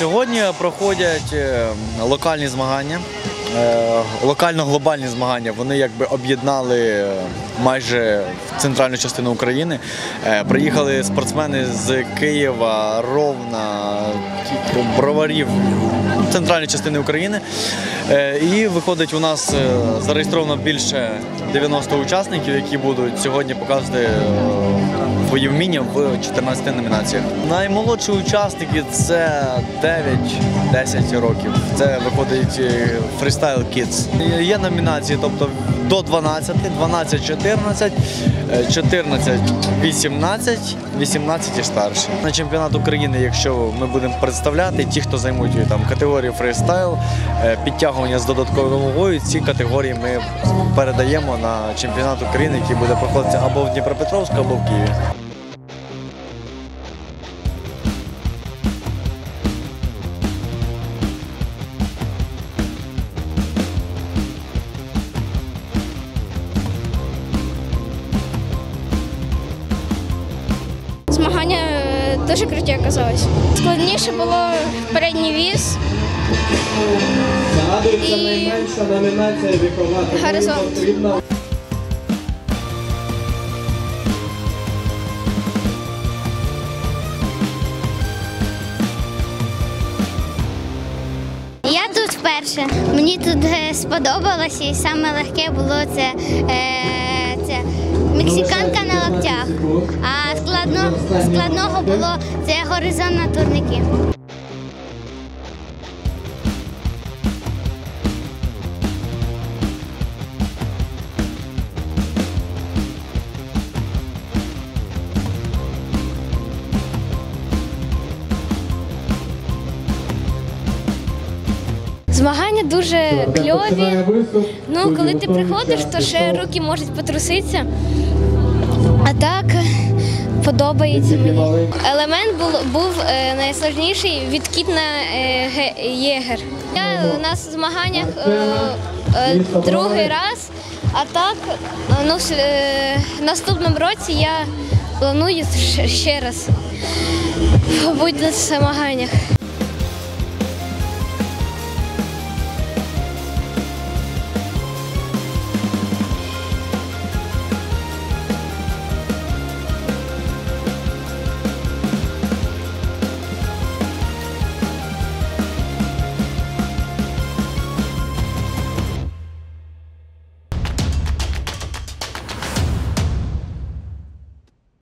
Сьогодні проходять е, локальні змагання, е, локально-глобальні змагання. Вони якби об'єднали е, майже центральну частину України. Приїхали спортсмени з Києва, Ровна, Броварів, центральної частини України. Е, І виходить, у нас е, зареєстровано більше 90 учасників, які будуть сьогодні показувати е, свої вміння в 14 номінаціях. Наймолодші учасники це 9-10 років. Це виходить Freestyle Kids. Є номінації, тобто до 12, 12 14, е, 14 18, 18 і старші. На чемпіонат України, якщо ми будемо представляти, ті, хто займуть е, там категорію фристайл, е, підтягування з додатковою вагою, ці категорії ми передаємо на чемпіонат України, який буде проходити або в Дніпропетровську, або в Києві. Змагання е, дуже круті оказалось. Складніше було передній віз, Нагадується І найменша номінація вікова, горизонт. Я тут вперше. Мені тут е, сподобалося і саме легке було це, е, це мексиканка на локтях. А складно, складного було це горизонт на турники. Змагання дуже кльові. Ну, коли ти приходиш, то ще руки можуть потруситися. А так подобається мені. Елемент був, був е, найсложніший відкид на е, єгер. Я у нас в змаганнях е, другий раз, а так ну, в наступному році я планую ще- раз бути на змаганнях.